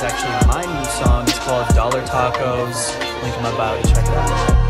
is actually my new song. It's called Dollar Tacos. Link in my bio to check it out.